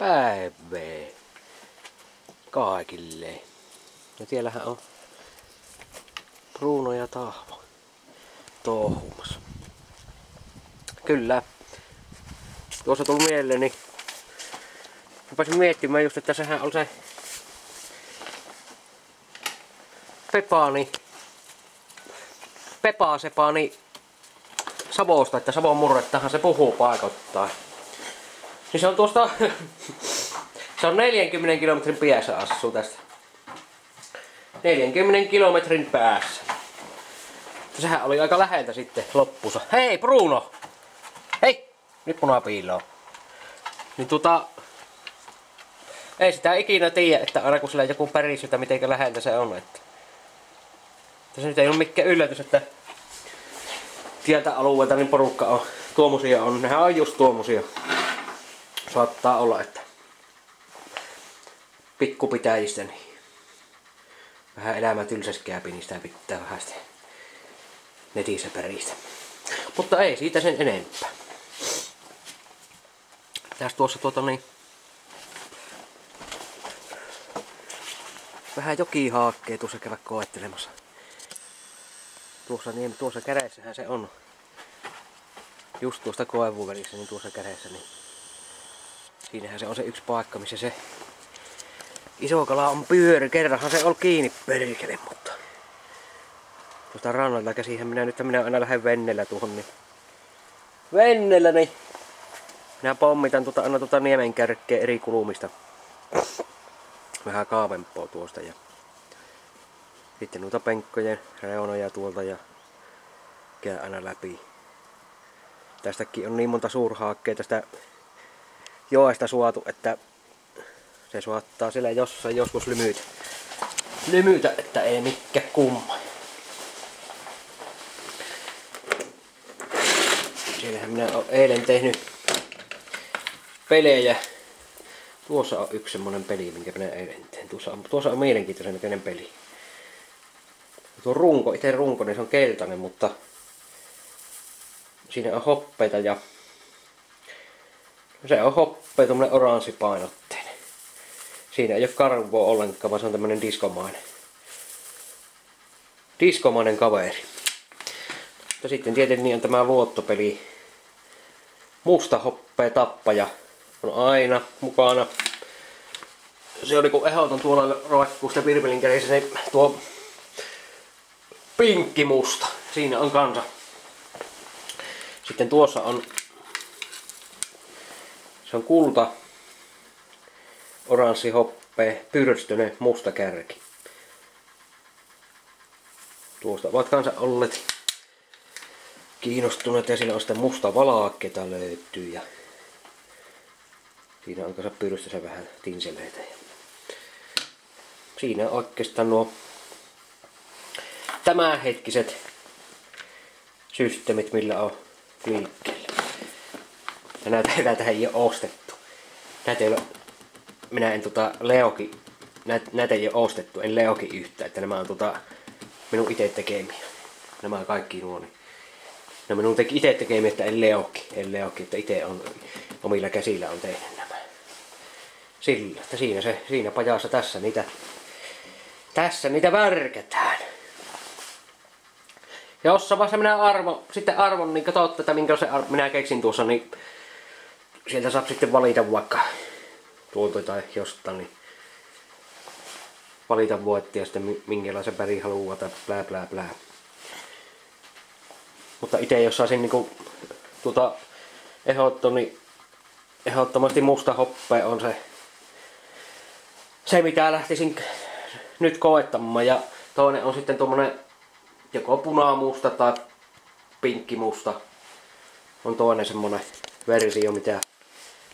päivää kaikille. Ja siellähän on Bruno ja Tahvo touhumassa. Kyllä. Tuossa tuli mieleeni. Rupesin miettimään just, että sehän on se Pepani. Pepasepani Savosta, että Savon murrettahan se puhuu paikoittain. Niin se on tuosta... se on 40 kilometrin päässä asuu tästä. 40 kilometrin päässä. Sehän oli aika läheltä sitten loppusa. Hei Bruno! Hei! Nyt punaa piiloon. Niin tota... Ei sitä ikinä tiedä, että aina kun sillä joku pärisytä, miten läheltä se on. Että... Tässä nyt ei ole mikään yllätys, että tietä alueelta niin porukka on. Tuommoisia on. Nehän on just tuommoisia saattaa olla, että pikkupitäjistä niin vähän elämä tylsäskääpi, niin sitä pitää vähän sitten netissä päristä. Mutta ei siitä sen enempää. Tässä tuossa tuota niin vähän joki haakkee tuossa käydä koettelemassa. Tuossa, niin, tuossa kädessähän se on. Just tuosta välissä, niin tuossa kädessä, niin Siinähän se on se yksi paikka, missä se iso kala on pyöri. Kerranhan se on kiinni perkele, mutta tuosta rannalta käsihän minä nyt minä aina lähden vennellä tuohon, niin vennellä niin minä pommitan tuota, aina tuota niemen kärkkeä eri kulumista. Vähän kaavempaa tuosta ja sitten noita penkkojen reunoja tuolta ja käy aina läpi. Tästäkin on niin monta suurhaakkea tästä joesta suotu, että se suottaa sillä jossain joskus lymyytä. Lymyytä, että ei mikään kumma. Siellähän minä olen eilen tehnyt pelejä. Tuossa on yksi semmonen peli, minkä minä eilen tein. Tuossa on, tuossa on mielenkiintoisen näköinen peli. Tuo runko, itse runko, niin se on keltainen, mutta siinä on hoppeita ja se on hoppea, tuommoinen oranssipainotteinen. Siinä ei ole karvoa ollenkaan, vaan se on tämmönen diskomainen. Diskomainen kaveri. Ja sitten tietenkin on tämä luottopeli. Musta hoppea tappaja on aina mukana. Se oli kun ehdoton tuolla roikkuusta virvelin kädessä, niin tuo pinkki musta. Siinä on kansa. Sitten tuossa on se on kulta, oranssi hoppe, pyrstönen, musta kärki. Tuosta ovat kanssa olleet kiinnostuneet ja siinä on sitten musta valaakkeita löytyy ja siinä on kanssa pyrstössä vähän tinseleitä. Siinä oikeastaan nuo tämänhetkiset systeemit, millä on liikkeellä. Ja näitä, näitä ei ole ostettu. Näitä ei ole, minä en tota Leoki, näitä, näitä ei ole ostettu, en Leoki yhtään, että nämä on tota minun itse tekemiä. Nämä kaikki nuo. Niin. No minun teki itse tekemiä, että en Leoki, en Leoki, että itse on omilla käsillä on tehnyt nämä. Sillä, että siinä se, siinä pajassa tässä niitä, tässä niitä värkätään. Ja jossain vaiheessa minä arvo, sitten arvon, niin katsotte, että minkä se arvo, minä keksin tuossa, niin sieltä saa sitten valita vaikka tuolta tai jostain, niin valita voitti ja sitten minkälaisen väri haluaa tai blää blää blää. Mutta itse jos saisin niinku tuota ehdotto, niin ehdottomasti musta hoppe on se, se mitä lähtisin nyt koettamaan. Ja toinen on sitten tuommoinen joko punamusta tai pinkkimusta. On toinen semmonen versio, mitä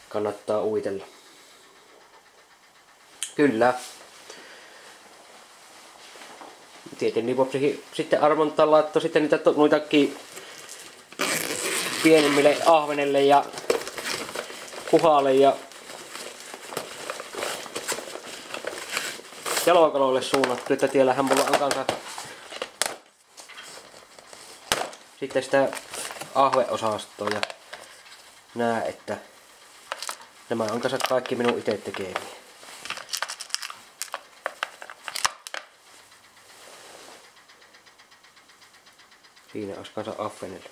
kannattaa uitella. Kyllä. Tietenkin niin voi sitten arvontaa laittaa sitten niitä noitakin pienimmille ahvenelle ja kuhalle ja jalokaloille suunnattu, että tiellähän mulla on kanssa sitten sitä ahveosastoa ja nää, että Nämä on kanssa kaikki minun itse tekemiä. Siinä olisi kanssa affenille.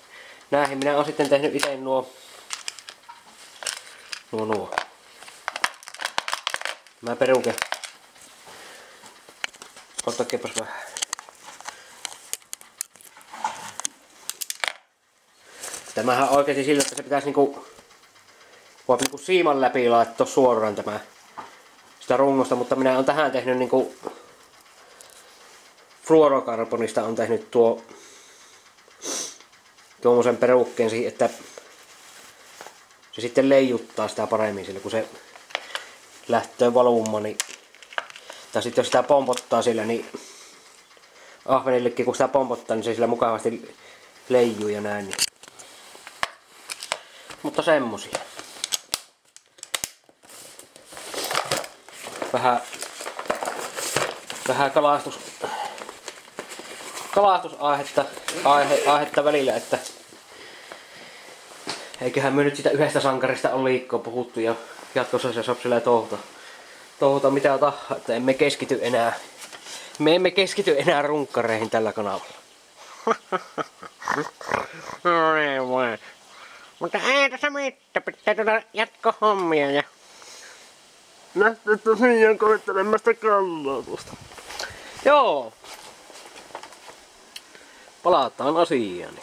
Näihin minä olen sitten tehnyt itse nuo nuo nuo. Mä peruke. Ottakepas vähän. Tämähän oikeesti sillä, että se pitäisi niinku, voi niinku siiman läpi laittaa suoraan tämä sitä rungosta, mutta minä olen tähän tehnyt niinku fluorokarbonista on tehnyt tuo tuommoisen perukkeen siihen, että se sitten leijuttaa sitä paremmin sillä kun se lähtee valumaan, niin tai sitten jos sitä pompottaa sillä, niin ahvenillekin kun sitä pompottaa, niin se sillä mukavasti leijuu ja näin. Niin. Mutta semmosia. Vähän, vähän kalastus, kalastusaihetta aihe, aihetta välillä, että eiköhän me nyt sitä yhdestä sankarista ole liikkoa puhuttu ja jatkossa se sopsilee touhuta. Touhuta mitä tahansa, että emme keskity enää. Me emme keskity enää runkkareihin tällä kanavalla. No niin. Mutta ei tässä mitään, pitää tulla jatkohommia ja... Lähtee tosiaan koettelemaan sitä kallaa tuosta. Joo. Palataan asiaan.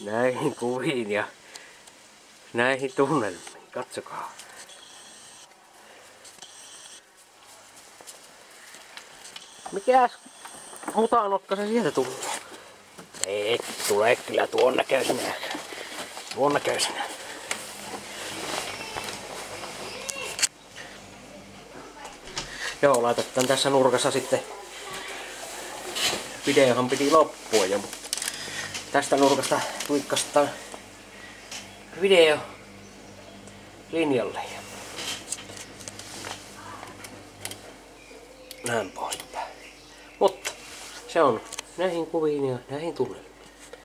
näihin kuviin ja näihin tunnelmiin. Katsokaa. Mikäs mutanokka se sieltä tulee? Ei tule kyllä tuon näköisenä. Tuon näköisenä. Joo, laitetaan tässä nurkassa sitten. Videohan piti loppua jo, mutta tästä nurkasta tuikkastaan video linjalle. Näin poispäin. Mutta se on näihin kuviin ja näihin tunnelmiin.